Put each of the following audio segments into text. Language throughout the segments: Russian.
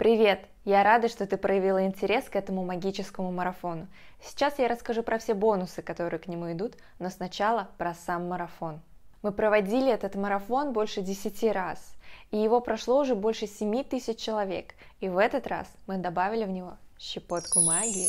Привет! Я рада, что ты проявила интерес к этому магическому марафону. Сейчас я расскажу про все бонусы, которые к нему идут, но сначала про сам марафон. Мы проводили этот марафон больше 10 раз, и его прошло уже больше 7 тысяч человек, и в этот раз мы добавили в него щепотку магии.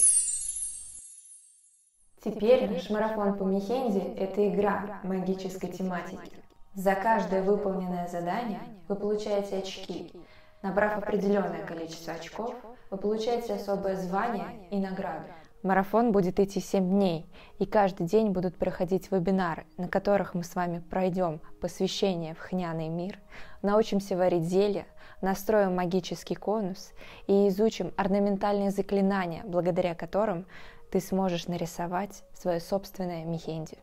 Теперь наш марафон по Мехенди – это игра магической тематики. За каждое выполненное задание вы получаете очки – Набрав определенное количество очков, вы получаете особое звание и награду. Марафон будет идти 7 дней, и каждый день будут проходить вебинары, на которых мы с вами пройдем посвящение в хняный мир, научимся варить зелья, настроим магический конус и изучим орнаментальные заклинания, благодаря которым ты сможешь нарисовать свое собственное мехенди.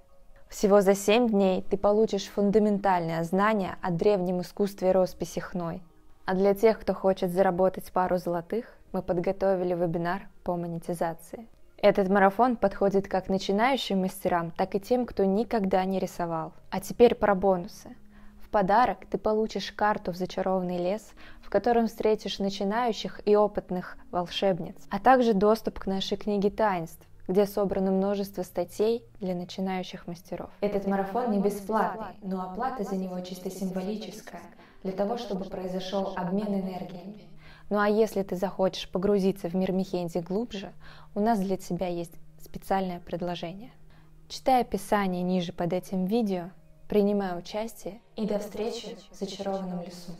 Всего за 7 дней ты получишь фундаментальное знание о древнем искусстве росписи хной, а для тех, кто хочет заработать пару золотых, мы подготовили вебинар по монетизации. Этот марафон подходит как начинающим мастерам, так и тем, кто никогда не рисовал. А теперь про бонусы. В подарок ты получишь карту в зачарованный лес, в котором встретишь начинающих и опытных волшебниц, а также доступ к нашей книге таинств, где собрано множество статей для начинающих мастеров. Этот марафон не бесплатный, но оплата за него чисто символическая – для того, чтобы произошел обмен энергиями. Ну а если ты захочешь погрузиться в мир Мехенди глубже, у нас для тебя есть специальное предложение. Читай описание ниже под этим видео, принимай участие и до встречи в зачарованном лесу.